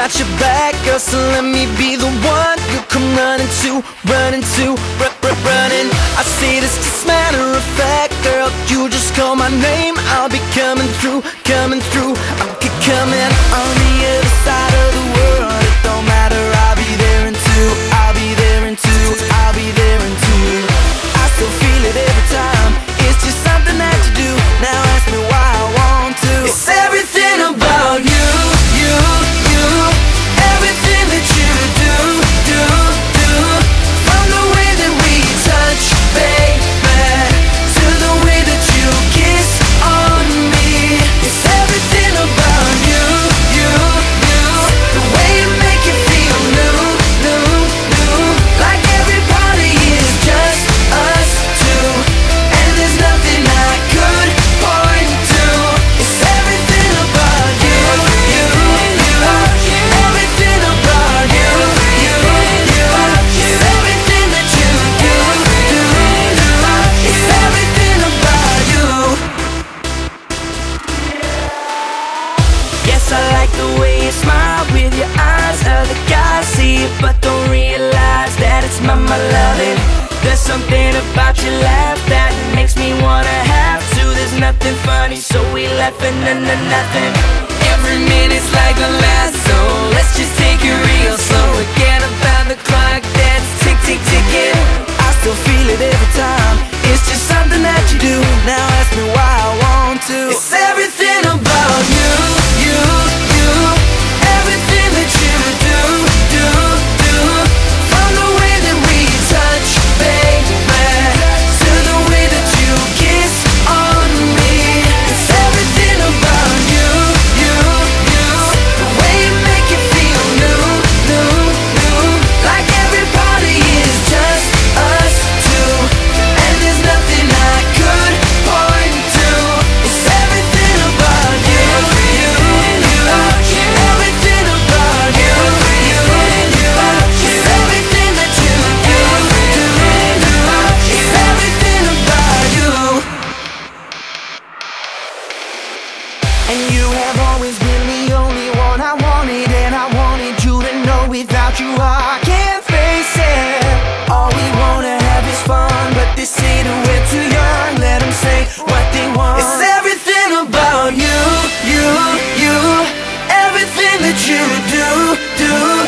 got your back, girl, so let me be the one you come running to, running to, run, run, running. I say this just matter of fact, girl, you just call my name, I'll be coming through, coming through, I like the way you smile with your eyes. Other guys see it, but don't realize that it's my, loving. There's something about your laugh that makes me wanna have to. There's nothing funny, so we laughing and nothing. You, you, everything that you do, do.